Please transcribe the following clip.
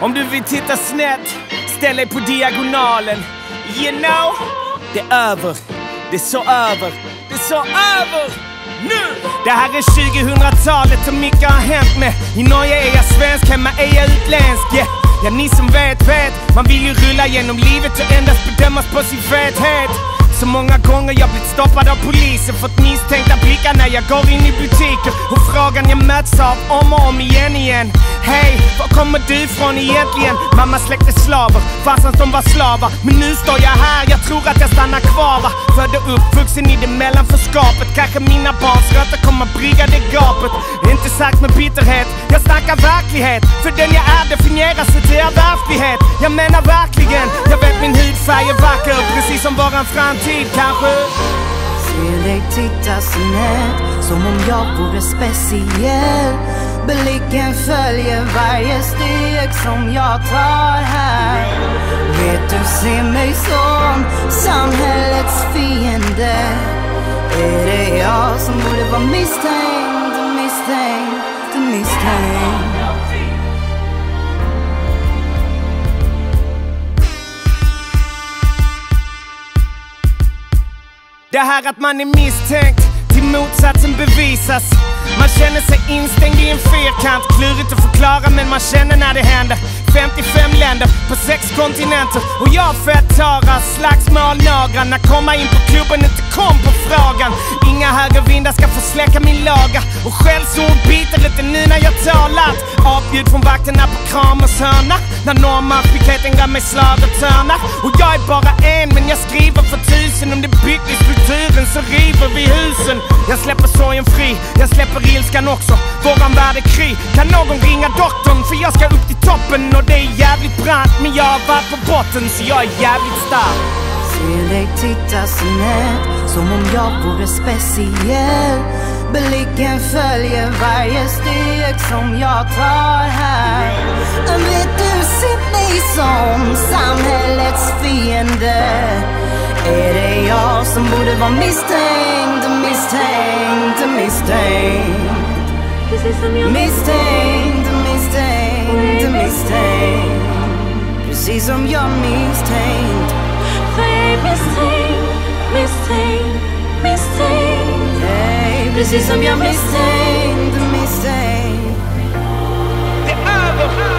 Om du vill titta snett, ställ dig på diagonalen. You know, det är över. Det är så över. Det är så över. Nu! Det här är 2000-talet och mycket har hänt med. I Norge är jag svensk, hemma är jag utländsk. Yeah. Ja, ni som vet, vet. Man vill ju rulla genom livet och endast bedömas på sin fethet. Så många gånger jag blivit stoppad av polisen Fått misstänkta blickar när jag går in i butiker Och frågan jag möts av om och om igen igen. Hej, var kommer du ifrån egentligen? Mamma släckte slaver, farsan som var slavar. Men nu står jag här, jag tror att jag stannar kvar va? Född och uppvuxen i det mellanförskapet. Kanske mina barns rötter kommer brygga det gapet. Inte sagt med bitterhet, jag snackar verklighet. För den jag är definieras inte av verklighet. Jag menar verkligen, jag färg är vacker Precis som våran framtid kanske. Ser dig titta snett som om jag vore speciell. Blicken följer varje steg som jag tar här. Vet du, ser mig som samhällets fiende. Är det jag som borde vara misstänkt, misstänkt, misstänkt? Det här att man är misstänkt till motsatsen bevisas. Man känner sig instängd i en fyrkant. Klurigt att förklara men man känner när det händer. 55 länder på sex kontinenter. Och jag fett tara, slagsmål några. När komma in på klubben inte kom på frågan släcka min laga. Och skällsord biter lite nu när jag talat. Avbjud från vakterna på Kramers hörna. När normarpiketen gav mig slag och törnar. Och jag är bara en men jag skriver för tusen. Om det byggt i strukturen så river vi husen. Jag släpper sorgen fri, jag släpper ilskan också. Våran värld är krig. Kan någon ringa doktorn? För jag ska upp till toppen och det är jävligt brant. Men jag har varit på botten så jag är jävligt stark. Ser dig titta snett som om jag vore speciell. Blicken följer varje steg som jag tar här. Vet du, ser mig som samhällets fiende? Är det jag som borde vara misstänkt, misstänkt, misstänkt? Misstänkt, misstänkt, misstänkt. Precis som jag misstänkt. mistake, mistake, mistake. Lei precisa minha mistake, the mistake. The other.